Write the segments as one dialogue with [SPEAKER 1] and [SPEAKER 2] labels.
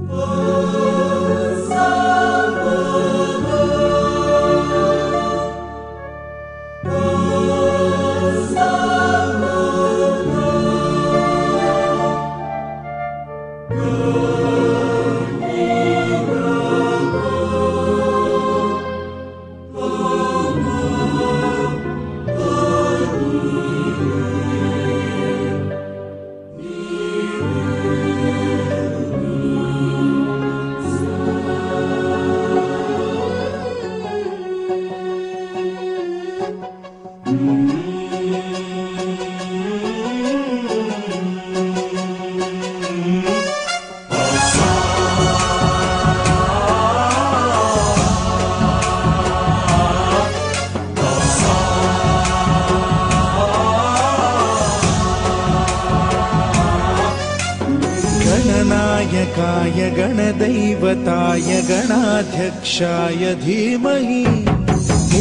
[SPEAKER 1] Oh गणनायकाय गणदैवताय गणाध्यक्षाय धीमहि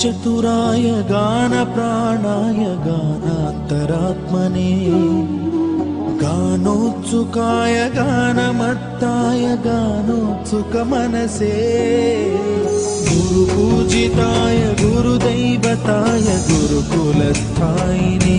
[SPEAKER 1] చతురాయ గాన ప్రాణాయ గానాంతరాత్మనే గానోత్సుకాయ గానమత్తాయ గానోత్సుక మనసే గురు పూజితాయ గురుదైవతాయ గురుకులస్థాయినే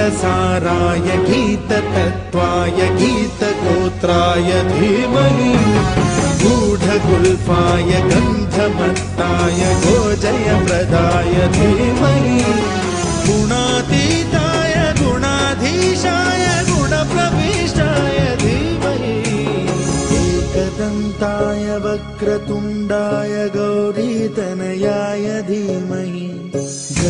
[SPEAKER 1] गीतसाराय गीततत्त्वाय गीतगोत्राय धीमहि। गूढगुल्फाय गन्धमत्ताय गोजयप्रदाय धीमहि। गुणातीताय गुणाधीशाय गुणप्रविष्टाय धीमहि। एकदन्ताय वक्रतुण्डाय गौरीतनयाय धीमहि